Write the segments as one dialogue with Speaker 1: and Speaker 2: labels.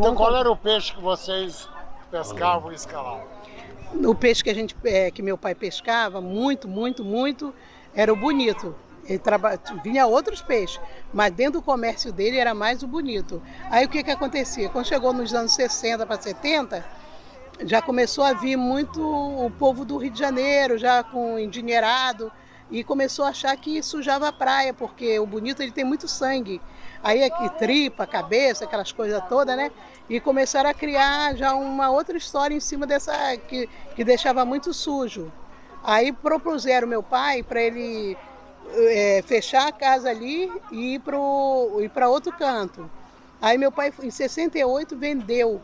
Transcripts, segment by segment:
Speaker 1: Então qual era o peixe que vocês pescavam e escalavam?
Speaker 2: O peixe que a gente, é, que meu pai pescava, muito, muito, muito, era o bonito. Ele traba... vinha outros peixes, mas dentro do comércio dele era mais o bonito. Aí o que, que acontecia? Quando chegou nos anos 60 para 70, já começou a vir muito o povo do Rio de Janeiro, já com endinheirado, e começou a achar que sujava a praia, porque o bonito ele tem muito sangue. Aí aqui tripa, cabeça, aquelas coisas todas, né? E começaram a criar já uma outra história em cima dessa que, que deixava muito sujo. Aí propuseram meu pai para ele é, fechar a casa ali e ir para outro canto. Aí meu pai, em 68, vendeu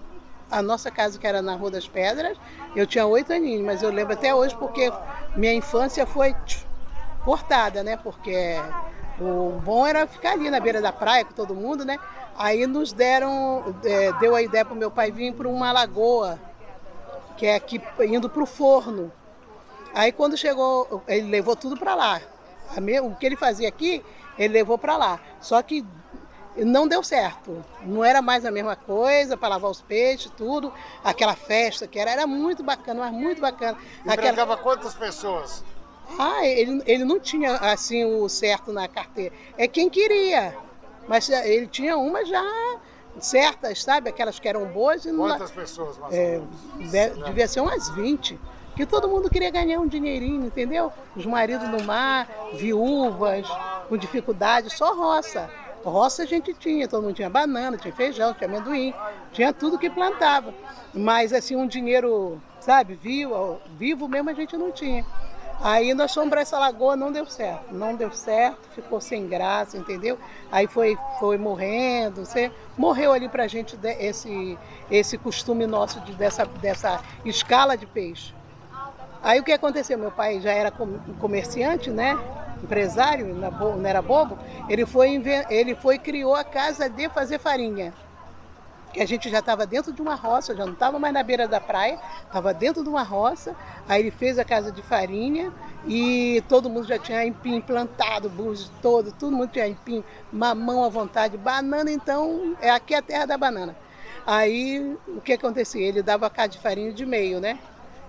Speaker 2: a nossa casa, que era na Rua das Pedras. Eu tinha oito aninhos, mas eu lembro até hoje porque minha infância foi cortada, né? Porque o bom era ficar ali na beira da praia com todo mundo, né? Aí nos deram, é, deu a ideia para o meu pai vir para uma lagoa, que é aqui indo para o forno. Aí quando chegou, ele levou tudo para lá. O que ele fazia aqui, ele levou para lá. Só que não deu certo. Não era mais a mesma coisa para lavar os peixes, tudo. Aquela festa que era, era muito bacana, mas muito bacana.
Speaker 1: Aquela... quantas pessoas?
Speaker 2: Ah, ele, ele não tinha assim o certo na carteira. É quem queria. Mas ele tinha uma já certas, sabe? Aquelas que eram boas.
Speaker 1: Quantas não... pessoas, mais é,
Speaker 2: deve, Devia ser umas 20 que todo mundo queria ganhar um dinheirinho, entendeu? Os maridos no mar, viúvas, com dificuldade, só roça. Roça a gente tinha, todo mundo tinha banana, tinha feijão, tinha amendoim, tinha tudo que plantava. Mas assim, um dinheiro, sabe, vivo, vivo mesmo a gente não tinha. Aí nós fomos para essa lagoa, não deu certo, não deu certo, ficou sem graça, entendeu? Aí foi, foi morrendo, você morreu ali para a gente esse, esse costume nosso de, dessa, dessa escala de peixe. Aí o que aconteceu? Meu pai já era comerciante, né? Empresário, não era bobo. Ele foi, ele foi criou a casa de fazer farinha. Que a gente já estava dentro de uma roça, já não estava mais na beira da praia, estava dentro de uma roça. Aí ele fez a casa de farinha e todo mundo já tinha empim plantado, búzios todo, todo mundo tinha empim, mamão à vontade, banana então, é aqui a terra da banana. Aí o que acontecia? Ele dava a casa de farinha de meio, né?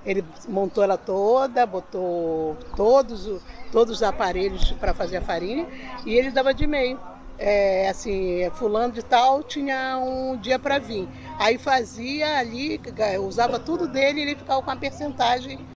Speaker 2: Ele montou ela toda, botou todos, todos os aparelhos para fazer a farinha e ele dava de meio. É, assim, fulano de tal tinha um dia para vir. Aí fazia ali, usava tudo dele e ele ficava com a percentagem